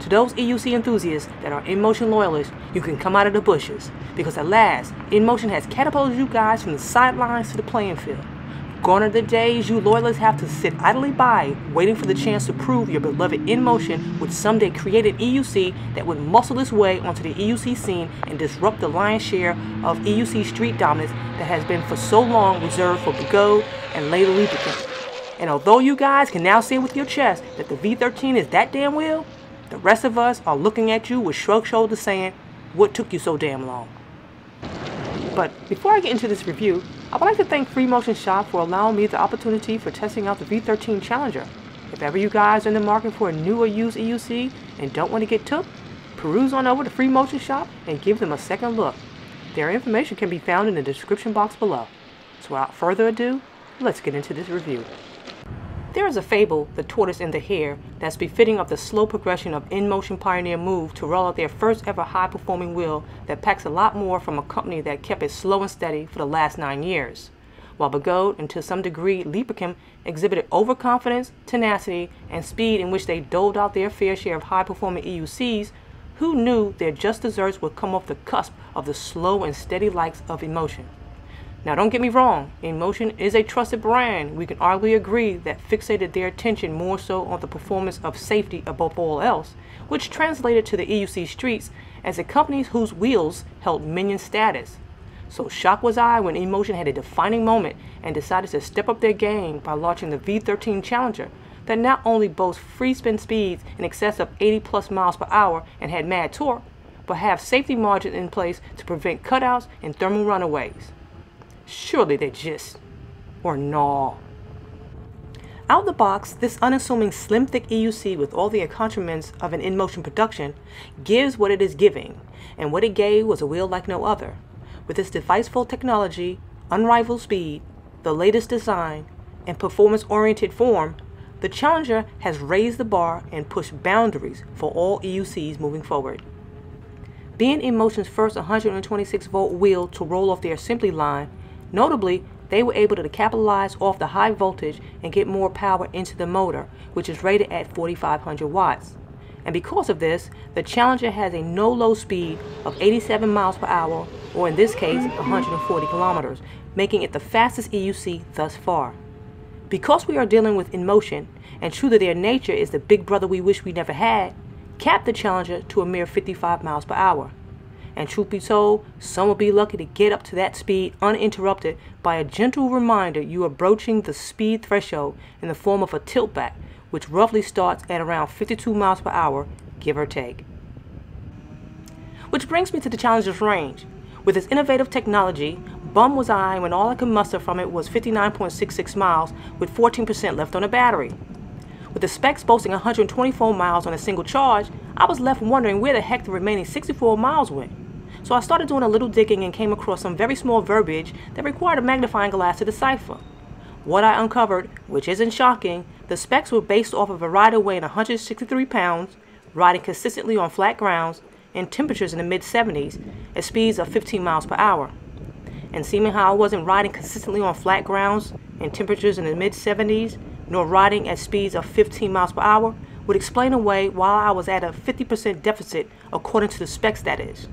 To those EUC enthusiasts that are InMotion loyalists, you can come out of the bushes, because at last, InMotion has catapulted you guys from the sidelines to the playing field. Gone are the days you loyalists have to sit idly by, waiting for the chance to prove your beloved InMotion would someday create an EUC that would muscle its way onto the EUC scene and disrupt the lion's share of EUC street dominance that has been for so long reserved for Begode and later Leaperkim. And although you guys can now say with your chest that the V13 is that damn wheel, the rest of us are looking at you with shrugged shoulders saying, what took you so damn long? But before I get into this review, I would like to thank Free Motion Shop for allowing me the opportunity for testing out the V13 Challenger. If ever you guys are in the market for a new or used EUC and don't want to get took, peruse on over to Free Motion Shop and give them a second look. Their information can be found in the description box below. So without further ado, let's get into this review. There is a fable, The Tortoise and the Hare, that's befitting of the slow progression of InMotion Pioneer Move to roll out their first ever high-performing wheel that packs a lot more from a company that kept it slow and steady for the last nine years. While Begode and to some degree Leaperkim exhibited overconfidence, tenacity, and speed in which they doled out their fair share of high-performing EUCs, who knew their just desserts would come off the cusp of the slow and steady likes of InMotion? Now, don't get me wrong, InMotion is a trusted brand. We can arguably agree that fixated their attention more so on the performance of safety above all else, which translated to the EUC streets as a company whose wheels held minion status. So shocked was I when InMotion had a defining moment and decided to step up their game by launching the V13 Challenger that not only boasts free spin speeds in excess of 80 plus miles per hour and had mad torque, but have safety margins in place to prevent cutouts and thermal runaways. Surely they just, or gnaw. Out of the box, this unassuming slim thick EUC with all the accoutrements of an in-motion production gives what it is giving, and what it gave was a wheel like no other. With its device-full technology, unrivaled speed, the latest design, and performance-oriented form, the Challenger has raised the bar and pushed boundaries for all EUCs moving forward. Being InMotion's first 126 volt wheel to roll off their assembly line Notably, they were able to capitalize off the high voltage and get more power into the motor, which is rated at 4500 watts. And because of this, the Challenger has a no-load speed of 87 miles per hour, or in this case, 140 kilometers, making it the fastest EUC thus far. Because we are dealing with InMotion, and true to their nature is the big brother we wish we never had, capped the Challenger to a mere 55 miles per hour. And truth be told, some will be lucky to get up to that speed uninterrupted by a gentle reminder you are broaching the speed threshold in the form of a tiltback, which roughly starts at around 52 miles per hour, give or take. Which brings me to the Challenger's range. With its innovative technology, bum was I when all I could muster from it was 59.66 miles with 14% left on the battery. With the specs boasting 124 miles on a single charge, I was left wondering where the heck the remaining 64 miles went. So I started doing a little digging and came across some very small verbiage that required a magnifying glass to decipher. What I uncovered, which isn't shocking, the specs were based off of a rider weighing 163 pounds, riding consistently on flat grounds, and temperatures in the mid 70s at speeds of 15 miles per hour. And seeming how I wasn't riding consistently on flat grounds and temperatures in the mid 70s, nor riding at speeds of 15 miles per hour, would explain away why I was at a 50% deficit according to the specs that is.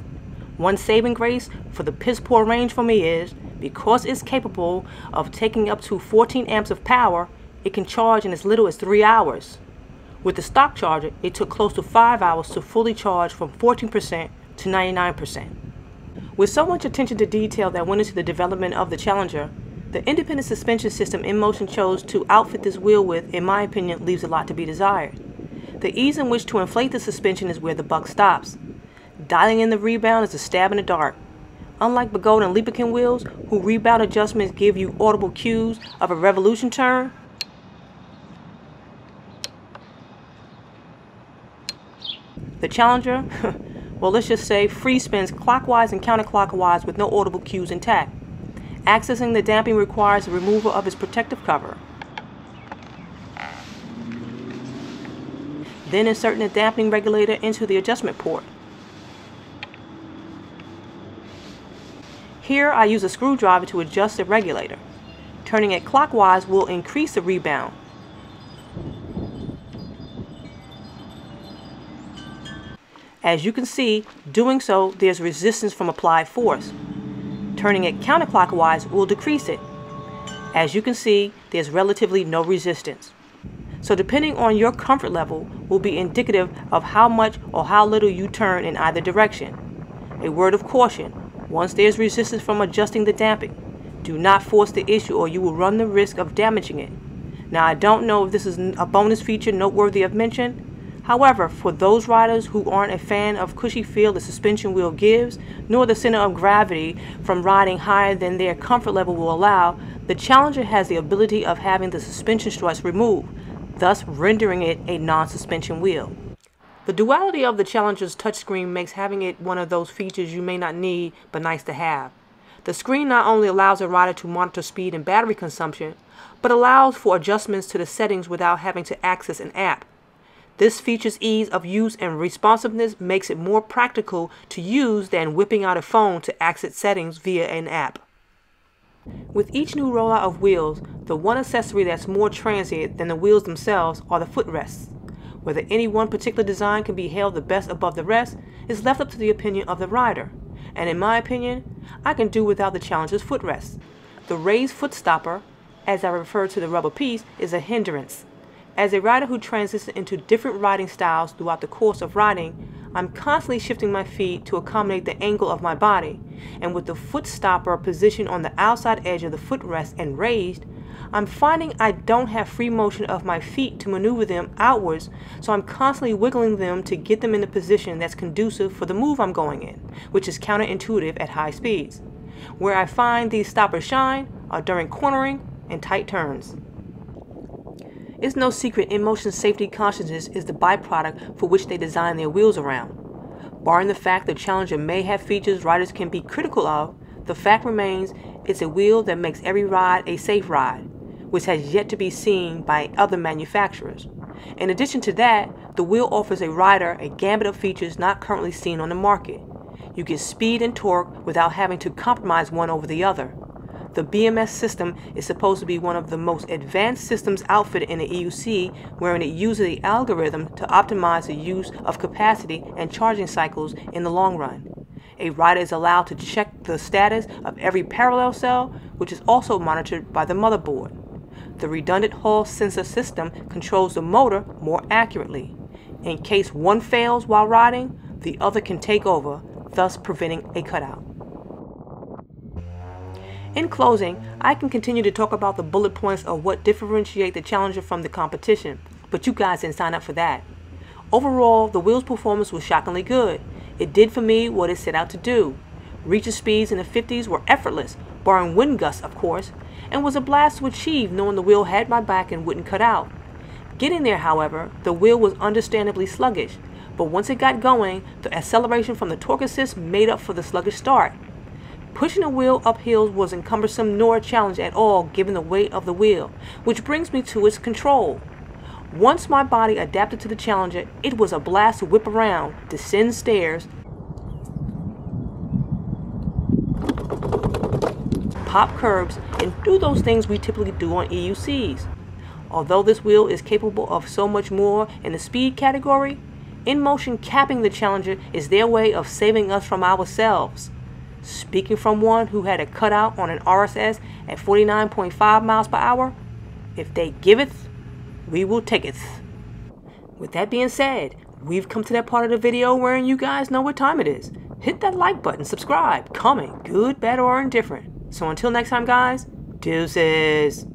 One saving grace for the piss poor range for me is because it's capable of taking up to 14 amps of power, it can charge in as little as 3 hours. With the stock charger, it took close to 5 hours to fully charge from 14% to 99%. With so much attention to detail that went into the development of the Challenger, the independent suspension system InMotion chose to outfit this wheel with, in my opinion, leaves a lot to be desired. The ease in which to inflate the suspension is where the buck stops. Dialing in the rebound is a stab in the dark. Unlike Begode and Leaperkim wheels, whose rebound adjustments give you audible cues of a revolution turn, the Challenger, well let's just say free spins clockwise and counterclockwise with no audible cues intact. Accessing the damping requires the removal of its protective cover. Then inserting the damping regulator into the adjustment port. Here I use a screwdriver to adjust the regulator. Turning it clockwise will increase the rebound. As you can see, doing so, there's resistance from applied force. Turning it counterclockwise will decrease it. As you can see, there's relatively no resistance. So depending on your comfort level will be indicative of how much or how little you turn in either direction. A word of caution, once there's resistance from adjusting the damping, do not force the issue or you will run the risk of damaging it. Now I don't know if this is a bonus feature noteworthy of mention, However, for those riders who aren't a fan of cushy feel the suspension wheel gives, nor the center of gravity from riding higher than their comfort level will allow, the Challenger has the ability of having the suspension struts removed, thus rendering it a non-suspension wheel. The duality of the Challenger's touchscreen makes having it one of those features you may not need but nice to have. The screen not only allows a rider to monitor speed and battery consumption, but allows for adjustments to the settings without having to access an app. This feature's ease of use and responsiveness makes it more practical to use than whipping out a phone to access settings via an app. With each new rollout of wheels, the one accessory that's more transient than the wheels themselves are the footrests. Whether any one particular design can be held the best above the rest is left up to the opinion of the rider, and in my opinion, I can do without the Challenger's footrest. The raised foot stopper, as I refer to the rubber piece, is a hindrance. As a rider who transitions into different riding styles throughout the course of riding, I'm constantly shifting my feet to accommodate the angle of my body, and with the foot stopper positioned on the outside edge of the footrest and raised, I'm finding I don't have free motion of my feet to maneuver them outwards, so I'm constantly wiggling them to get them in a position that's conducive for the move I'm going in, which is counterintuitive at high speeds. Where I find these stoppers shine are during cornering and tight turns. It's no secret InMotion safety consciousness is the byproduct for which they design their wheels around. Barring the fact the Challenger may have features riders can be critical of, the fact remains it's a wheel that makes every ride a safe ride, which has yet to be seen by other manufacturers. In addition to that, the wheel offers a rider a gambit of features not currently seen on the market. You get speed and torque without having to compromise one over the other. The BMS system is supposed to be one of the most advanced systems outfitted in the EUC, wherein it uses the algorithm to optimize the use of capacity and charging cycles in the long run. A rider is allowed to check the status of every parallel cell, which is also monitored by the motherboard. The redundant Hall sensor system controls the motor more accurately. In case one fails while riding, the other can take over, thus preventing a cutout. In closing, I can continue to talk about the bullet points of what differentiate the Challenger from the competition, but you guys didn't sign up for that. Overall, the wheel's performance was shockingly good. It did for me what it set out to do. Reaching speeds in the 50s were effortless, barring wind gusts of course, and was a blast to achieve knowing the wheel had my back and wouldn't cut out. Getting there, however, the wheel was understandably sluggish, but once it got going, the acceleration from the torque assist made up for the sluggish start. Pushing the wheel up hills wasn't cumbersome nor a challenge at all given the weight of the wheel, which brings me to its control. Once my body adapted to the Challenger, it was a blast to whip around, descend stairs, pop curbs, and do those things we typically do on EUCs. Although this wheel is capable of so much more in the speed category, InMotion capping the Challenger is their way of saving us from ourselves. Speaking from one who had a cutout on an RSS at 49.5 miles per hour, if they giveth, we will taketh. With that being said, we've come to that part of the video wherein you guys know what time it is. Hit that like button, subscribe, comment, good, bad, or indifferent. So until next time, guys, deuces.